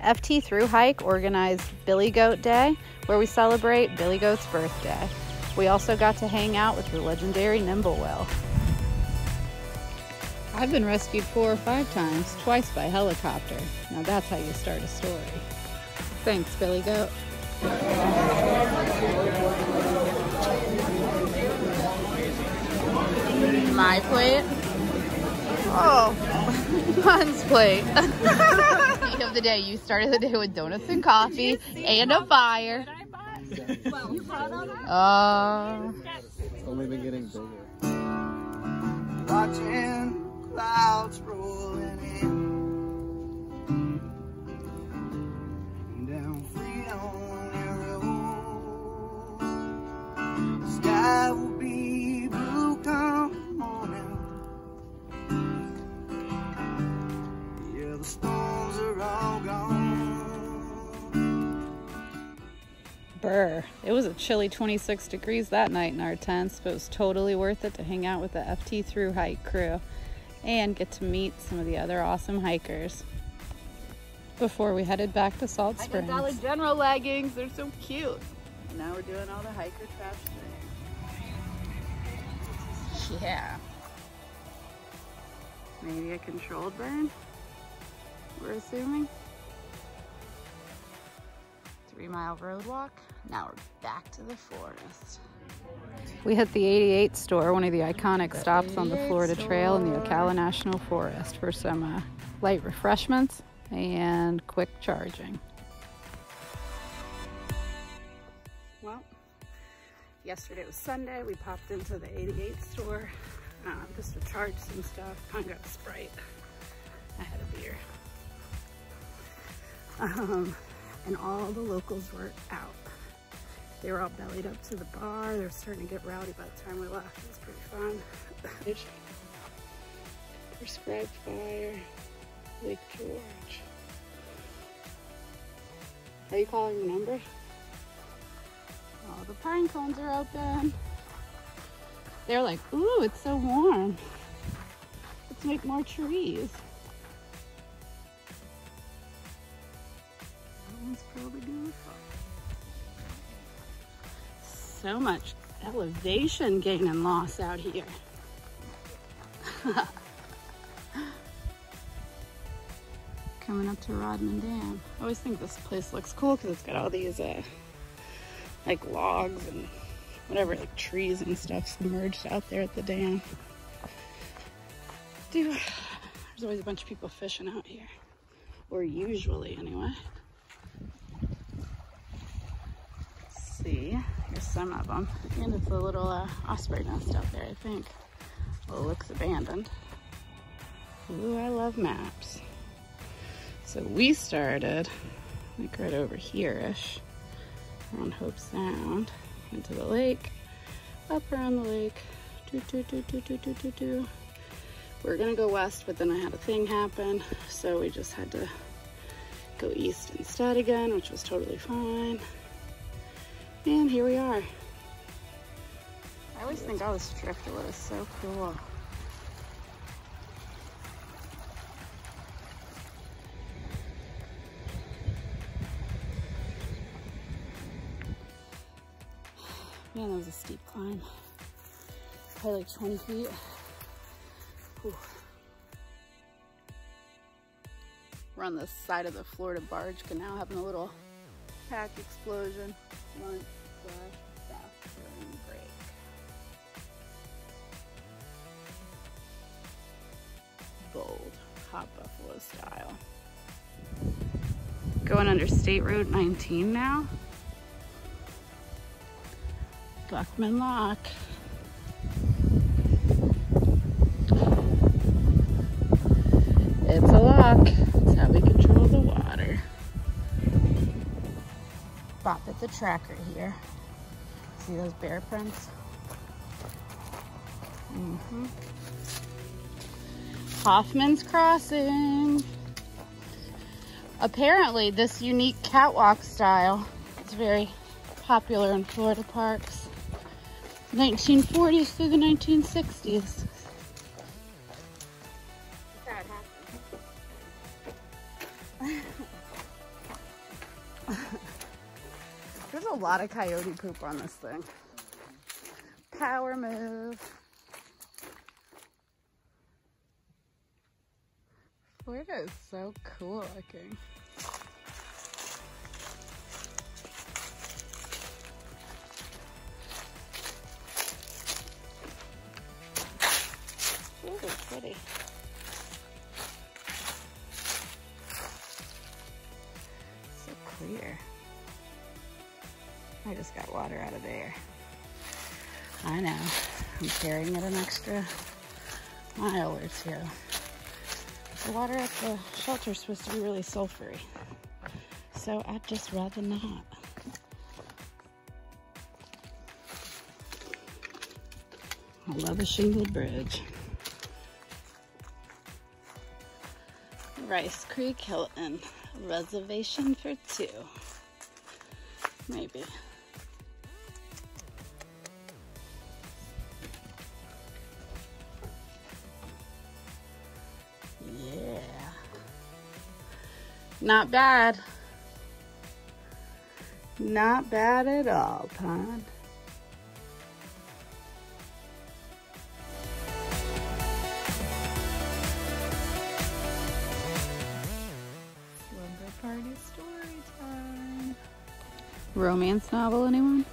FT Through Hike organized Billy Goat Day, where we celebrate Billy Goat's birthday. We also got to hang out with the legendary Nimblewill. I've been rescued four or five times, twice by helicopter. Now that's how you start a story. Thanks, Billy Goat. My plate. Oh, Hun's plate. of the day. You started the day with donuts and coffee and a fire. Uh, It's only been getting bigger. watching clouds rolling in. Down Freedom Road, sky Burr. It was a chilly 26 degrees that night in our tents, but it was totally worth it to hang out with the FT Through Hike crew and get to meet some of the other awesome hikers. Before we headed back to Salt I got Springs. Dollar General leggings. They're so cute. And now we're doing all the hiker trash things. Yeah. Maybe a controlled burn. We're assuming. Three mile road walk. Now we're back to the forest. We hit the 88 store, one of the iconic stops on the 88 Florida Trail in the store. Ocala National Forest for some uh, light refreshments and quick charging. Well, yesterday was Sunday. We popped into the 88 store um, just to charge some stuff. I got a Sprite. I had a beer. Um, and all the locals were out. They were all bellied up to the bar. They were starting to get rowdy by the time we left. It was pretty fun. Prescribed fire, Lake George. Are you calling the number? All the pine cones are open. They're like, ooh, it's so warm. Let's make more trees. One's probably beautiful. So much elevation gain and loss out here. Coming up to Rodman Dam. I always think this place looks cool because it's got all these uh, like logs and whatever, like trees and stuff submerged out there at the dam. Dude, there's always a bunch of people fishing out here, or usually anyway. Let's here's some of them, and it's a little uh, osprey nest out there, I think. Well, looks abandoned. Ooh, I love maps. So we started like right over here-ish around Hope Sound into the lake, up around the lake. We were gonna go west, but then I had a thing happen, so we just had to go east instead again, which was totally fine. And here we are. I always think all this driftwood is so cool. Man, that was a steep climb. Probably like 20 feet. Whew. We're on the side of the Florida Barge Canal having a little pack explosion. Lunch slash bathroom break. Bold, hot buffalo style. Going under State Road 19 now. Buckman Lock. It's a lock. That's how we control the water. Bopit the tracker here. See those bear prints? Mm-hmm. Hoffman's Crossing. Apparently, this unique catwalk style is very popular in Florida parks. 1940s through the 1960s. a lot of coyote poop on this thing. Power move. Florida is so cool looking. Ooh, pretty. So clear. I just got water out of there. I know. I'm carrying it an extra mile or two. The water at the shelter is supposed to be really sulfury. So I'd just rather not. I love a shingled bridge. Rice Creek Hilton. Reservation for two. Maybe. Not bad. Not bad at all, Pond. Slumber party story time. Romance novel, anyone?